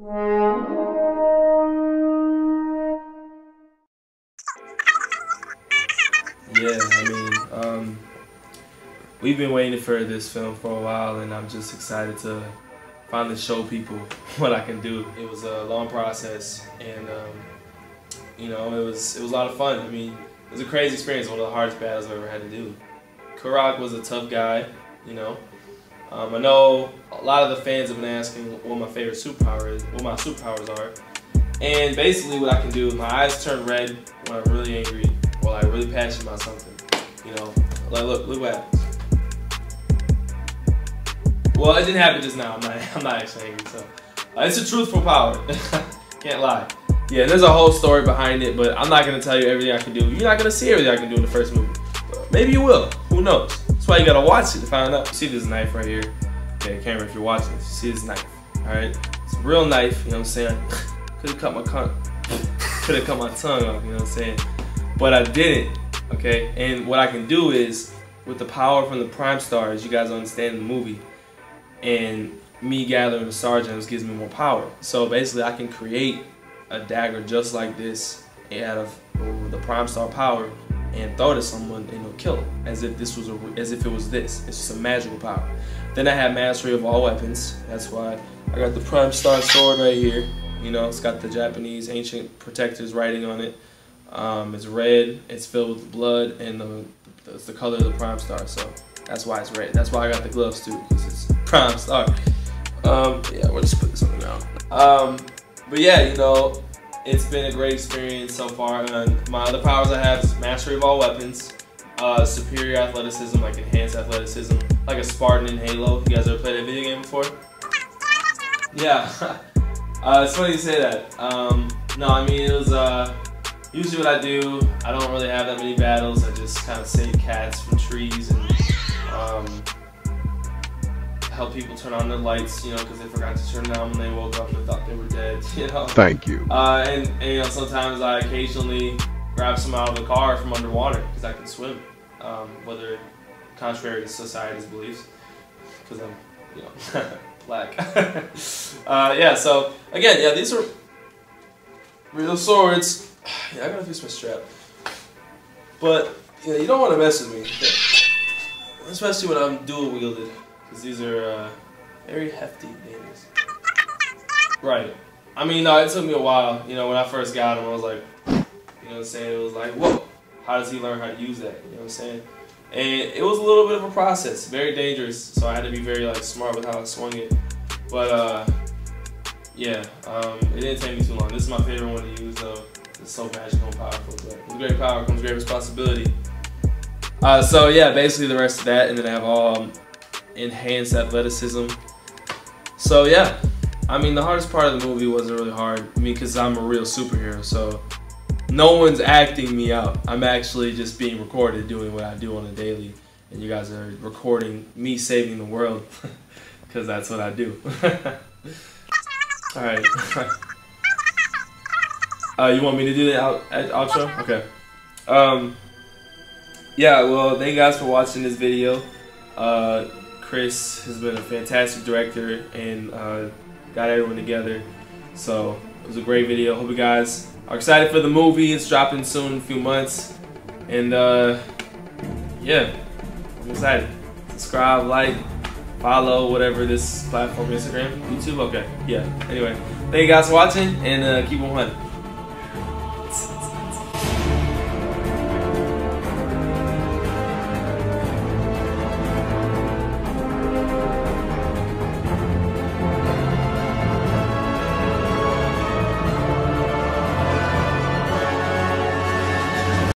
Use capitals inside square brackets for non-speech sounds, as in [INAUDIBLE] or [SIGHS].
Yeah, I mean, um, we've been waiting for this film for a while, and I'm just excited to finally show people [LAUGHS] what I can do. It was a long process, and um, you know, it was it was a lot of fun. I mean, it was a crazy experience. One of the hardest battles I've ever had to do. Karak was a tough guy, you know. Um, I know a lot of the fans have been asking what my favorite superpower is, what my superpowers are, and basically what I can do is my eyes turn red when I'm really angry or like really passionate about something. You know, like look, look what happens. Well, it didn't happen just now. I'm not, [LAUGHS] I'm not actually angry. So uh, it's a truthful power. [LAUGHS] Can't lie. Yeah, there's a whole story behind it, but I'm not gonna tell you everything I can do. You're not gonna see everything I can do in the first movie. But maybe you will. Who knows? Why you gotta watch it to find out. You see this knife right here? Okay, camera, if you're watching this, you see this knife. All right, it's a real knife. You know what I'm saying? [LAUGHS] Could have cut my [LAUGHS] could have cut my tongue off. You know what I'm saying? But I didn't. Okay, and what I can do is with the power from the Prime Stars, you guys understand the movie, and me gathering the Star Gems gives me more power. So basically, I can create a dagger just like this out of the Prime Star power and it at someone and it'll kill as if this was a, as if it was this. It's just a magical power. Then I have mastery of all weapons. That's why I got the Prime Star sword right here. You know, it's got the Japanese ancient protectors writing on it. Um, it's red. It's filled with blood, and the it's the color of the Prime Star. So that's why it's red. That's why I got the gloves too, because it's Prime Star. Um, yeah, we'll just put this on the ground. Um, but yeah, you know, it's been a great experience so far. And my other powers I have is mastery of all weapons, uh, superior athleticism, like enhanced athleticism, like a Spartan in Halo. You guys ever played a video game before? Yeah. [LAUGHS] uh, it's funny you say that. Um, no, I mean, it was uh, usually what I do. I don't really have that many battles. I just kind of save cats from trees and um, help people turn on their lights, you know, because they forgot to turn them on when they woke up and thought they were dead, [LAUGHS] you know. Thank you. Uh, and, and, you know, sometimes I occasionally grab some out of the car from underwater because I can swim, um, whether contrary to society's beliefs, because I'm, you know, [LAUGHS] black. [LAUGHS] uh, yeah. So again, yeah, these are real swords. [SIGHS] Yeah, I gotta fix my strap. But yeah, you don't want to mess with me, especially when I'm dual wielded. Because these are uh, very hefty things. Right. I mean, no, it took me a while. You know, when I first got them, I was like, you know what I'm saying? It was like, whoa, how does he learn how to use that? You know what I'm saying? And it was a little bit of a process, very dangerous. So I had to be very like smart with how I swung it. But uh, yeah, um, it didn't take me too long. This is my favorite one to use though. It's so magical and powerful. But with great power comes great responsibility. Uh, so yeah, basically the rest of that, and then I have all um, enhanced athleticism. So yeah, I mean the hardest part of the movie wasn't really hard. I mean, cause I'm a real superhero, so no one's acting me out. I'm actually just being recorded doing what I do on a daily, and you guys are recording me saving the world, [LAUGHS] cause that's what I do. [LAUGHS] All right. [LAUGHS] uh, you want me to do the out outro? Okay. Um. Yeah. Well, thank you guys for watching this video. Uh, Chris has been a fantastic director and uh, got everyone together. So it was a great video. Hope you guys are excited for the movie. It's dropping soon, in a few months. And uh, yeah, I'm excited. Subscribe, like, follow, whatever this platform, Instagram, YouTube, okay. Yeah, anyway. Thank you guys for watching and uh, keep on hunting.